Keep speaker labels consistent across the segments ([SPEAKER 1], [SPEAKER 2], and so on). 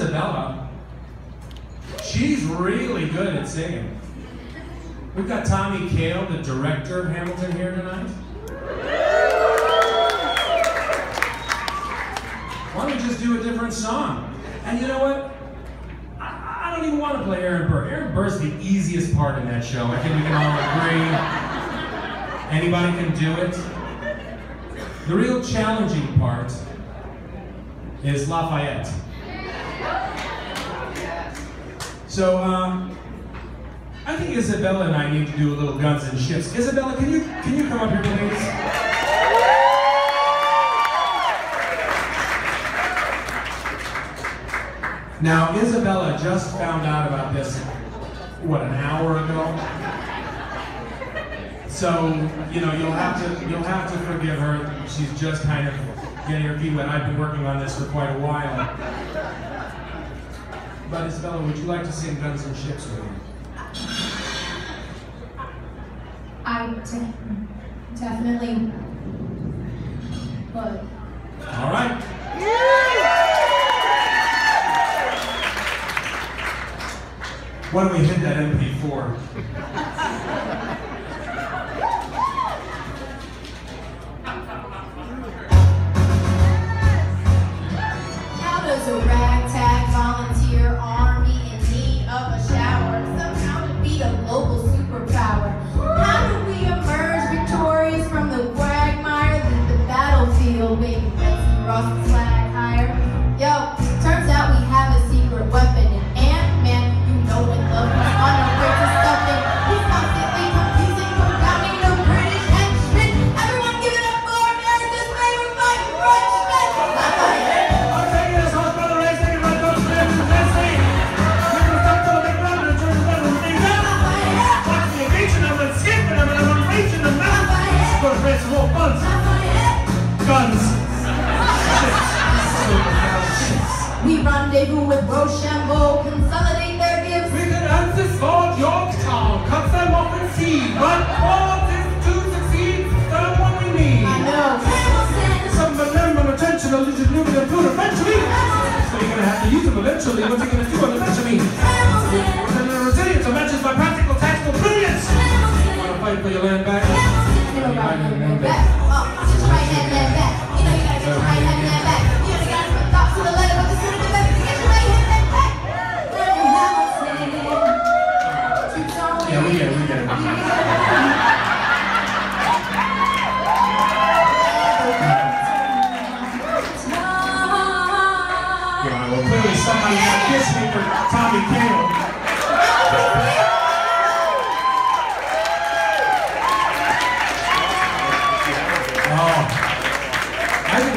[SPEAKER 1] Isabella. She's really good at singing. We've got Tommy Kail, the director of Hamilton, here tonight. Why don't we just do a different song? And you know what? I, I don't even want to play Aaron Burr. Aaron Burr's the easiest part in that show. I think we can all agree. Anybody can do it. The real challenging part is Lafayette. So, um, I think Isabella and I need to do a little guns and ships. Isabella, can you can you come up here, please? Now, Isabella just found out about this, what, an hour ago? So, you know, you'll have to you'll have to forgive her. She's just kind of getting her feet wet. I've been working on this for quite a while. But Isabella, would you like to sing Guns and Ships with me?
[SPEAKER 2] I de- definitely would.
[SPEAKER 1] All right. Why don't we hit that MP4?
[SPEAKER 2] We rendezvous with Rochambeau, consolidate their gifts.
[SPEAKER 3] We could undissolve Yorktown, cut them off and see, but all this to succeed, the one we need.
[SPEAKER 2] I know.
[SPEAKER 3] Some of them are intentional, you should move them through eventually. So you're gonna have to use them eventually. What's he gonna do on eventually? And the resilience matches my practical tactical brilliance. Wanna fight for your land back?
[SPEAKER 2] You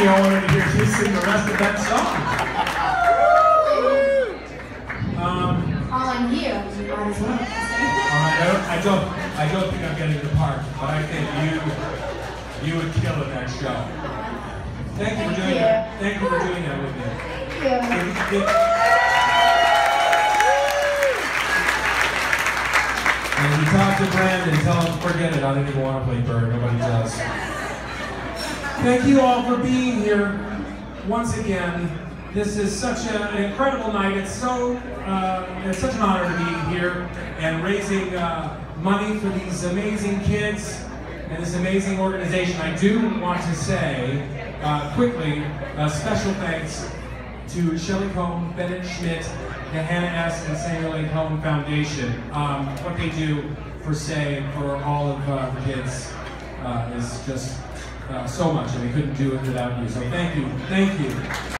[SPEAKER 1] I we all wanted to hear you sing the rest of that song. Um,
[SPEAKER 2] All I'm here, might as well.
[SPEAKER 1] I don't, I don't, I don't think I'm getting the part, but I think you, you would kill in that show. Thank you for doing that. Thank you for doing that with me.
[SPEAKER 2] Thank you.
[SPEAKER 1] And you talk to Brandon, tell him forget it. I don't even want to play Burr. Nobody does. Thank you all for being here once again. This is such an incredible night. It's so uh, it's such an honor to be here and raising uh, money for these amazing kids and this amazing organization. I do want to SAY uh, quickly a special thanks to Shelley Cohn, Bennett Schmidt, the Hannah S. and Samuel A. Cohn Foundation. Um, what they do for say for all of uh, the kids uh, is just uh, so much, and we couldn't do it without you. So thank you, thank you.